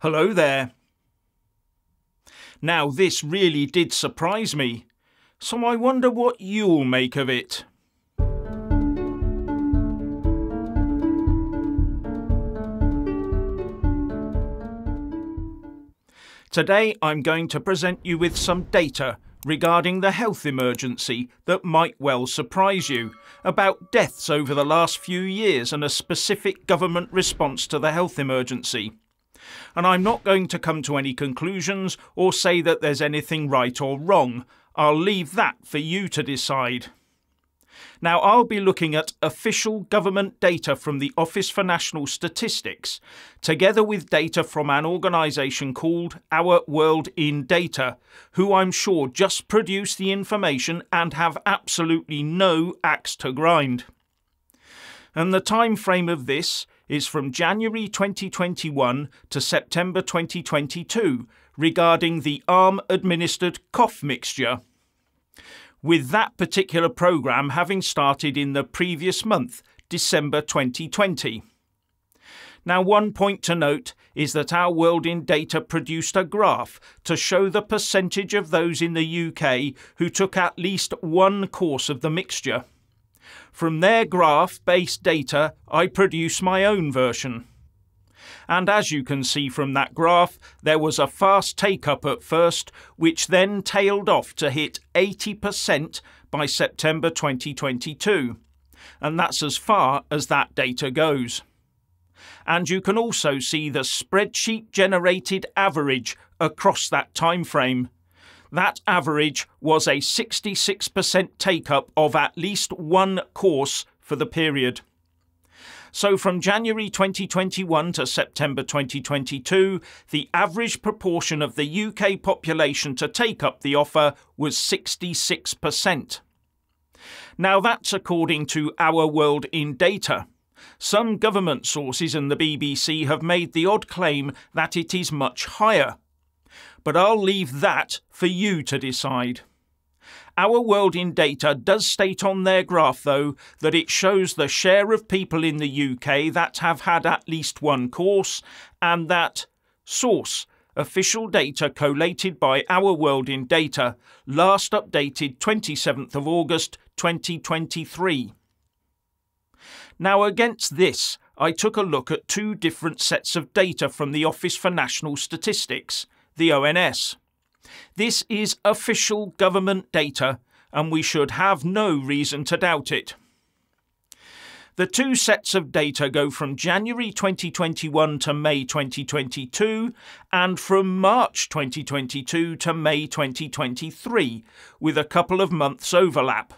Hello there. Now, this really did surprise me, so I wonder what you'll make of it. Today I'm going to present you with some data regarding the health emergency that might well surprise you about deaths over the last few years and a specific government response to the health emergency. And I'm not going to come to any conclusions or say that there's anything right or wrong. I'll leave that for you to decide. Now, I'll be looking at official government data from the Office for National Statistics, together with data from an organisation called Our World in Data, who I'm sure just produce the information and have absolutely no axe to grind. And the time frame of this is from January 2021 to September 2022 regarding the ARM administered cough mixture with that particular programme having started in the previous month, December 2020. Now, one point to note is that Our World in Data produced a graph to show the percentage of those in the UK who took at least one course of the mixture. From their graph based data, I produce my own version and as you can see from that graph, there was a fast take up at first, which then tailed off to hit 80% by September 2022. And that's as far as that data goes. And you can also see the spreadsheet generated average across that time frame. That average was a 66% take up of at least one course for the period. So from January 2021 to September 2022, the average proportion of the UK population to take up the offer was 66%. Now that's according to Our World in Data. Some government sources and the BBC have made the odd claim that it is much higher. But I'll leave that for you to decide. Our World in Data does state on their graph, though, that it shows the share of people in the UK that have had at least one course, and that source official data collated by Our World in Data, last updated 27th of August 2023. Now, against this, I took a look at two different sets of data from the Office for National Statistics, the ONS. This is official government data, and we should have no reason to doubt it. The two sets of data go from January 2021 to May 2022 and from March 2022 to May 2023, with a couple of months overlap.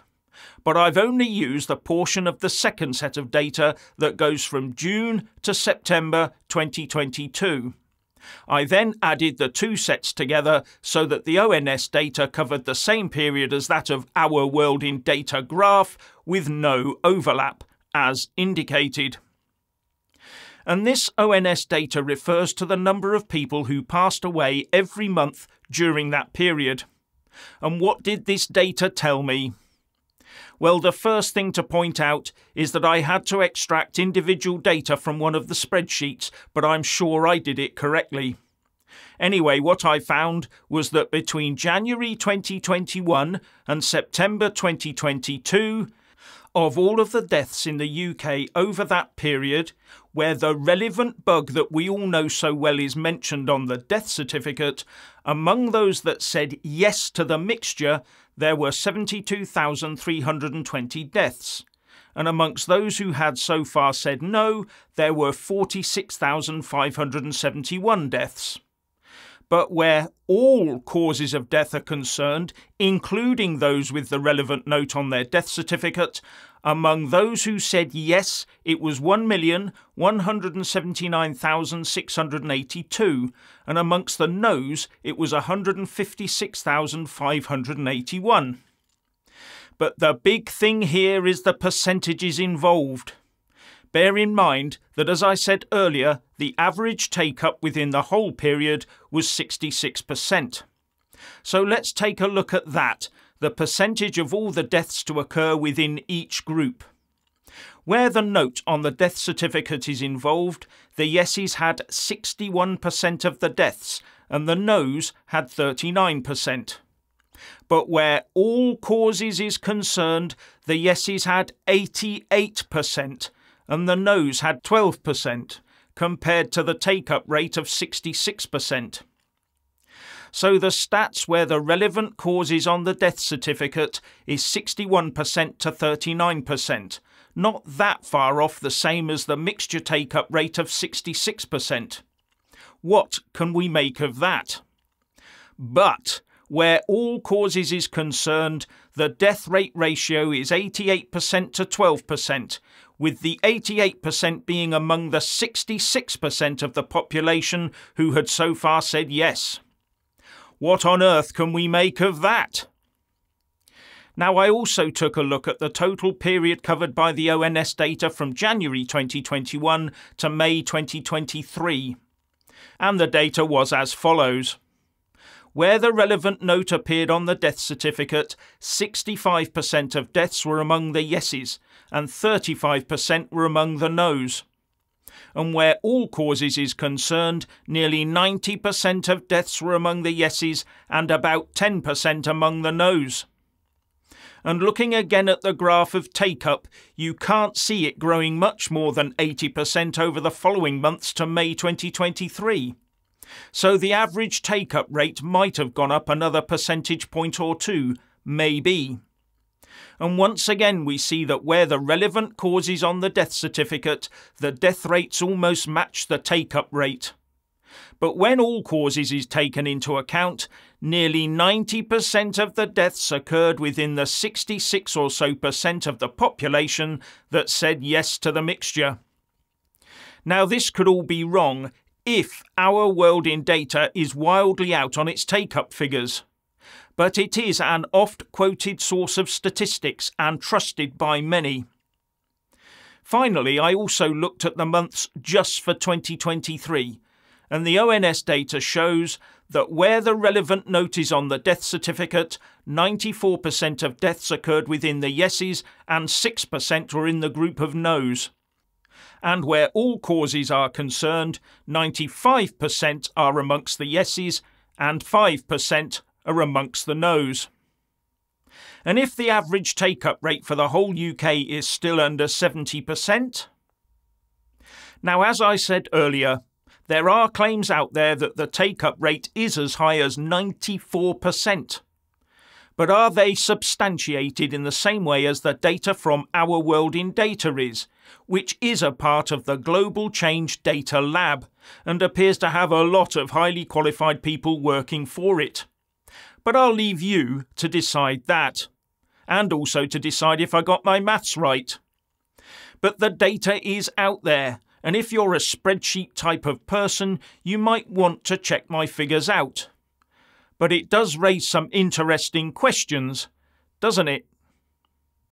But I've only used the portion of the second set of data that goes from June to September 2022. I then added the two sets together so that the ONS data covered the same period as that of Our World in Data graph with no overlap, as indicated. And this ONS data refers to the number of people who passed away every month during that period. And what did this data tell me? Well, the first thing to point out is that I had to extract individual data from one of the spreadsheets, but I'm sure I did it correctly. Anyway, what I found was that between January 2021 and September 2022, of all of the deaths in the UK over that period, where the relevant bug that we all know so well is mentioned on the death certificate, among those that said yes to the mixture, there were 72,320 deaths. And amongst those who had so far said no, there were 46,571 deaths but where all causes of death are concerned, including those with the relevant note on their death certificate, among those who said yes, it was 1,179,682, and amongst the noes, it was 156,581. But the big thing here is the percentages involved. Bear in mind that, as I said earlier, the average take up within the whole period was 66%. So let's take a look at that, the percentage of all the deaths to occur within each group. Where the note on the death certificate is involved, the yeses had 61% of the deaths and the noes had 39%. But where all causes is concerned, the yeses had 88% and the noes had 12%, compared to the take up rate of 66%. So the stats where the relevant causes on the death certificate is 61% to 39%, not that far off the same as the mixture take up rate of 66%. What can we make of that? But where all causes is concerned, the death rate ratio is 88% to 12%, with the 88% being among the 66% of the population who had so far said yes. What on earth can we make of that? Now, I also took a look at the total period covered by the ONS data from January 2021 to May 2023. And the data was as follows. Where the relevant note appeared on the death certificate, 65% of deaths were among the yeses and 35% were among the noes and where all causes is concerned, nearly 90% of deaths were among the yeses and about 10% among the noes. And looking again at the graph of take up, you can't see it growing much more than 80% over the following months to May 2023. So the average take up rate might have gone up another percentage point or two, maybe and once again we see that where the relevant cause is on the death certificate, the death rates almost match the take up rate. But when all causes is taken into account, nearly 90% of the deaths occurred within the 66 or so percent of the population that said yes to the mixture. Now, this could all be wrong if our world in data is wildly out on its take up figures but it is an oft quoted source of statistics and trusted by many. Finally, I also looked at the months just for 2023, and the ONS data shows that where the relevant note is on the death certificate, 94% of deaths occurred within the yeses and 6% were in the group of noes. And where all causes are concerned, 95% are amongst the yeses and 5% are amongst the noes. And if the average take up rate for the whole UK is still under 70%, now as I said earlier, there are claims out there that the take up rate is as high as 94%. But are they substantiated in the same way as the data from Our World in Data is, which is a part of the Global Change Data Lab and appears to have a lot of highly qualified people working for it? But I'll leave you to decide that, and also to decide if I got my maths right. But the data is out there, and if you're a spreadsheet type of person, you might want to check my figures out. But it does raise some interesting questions, doesn't it?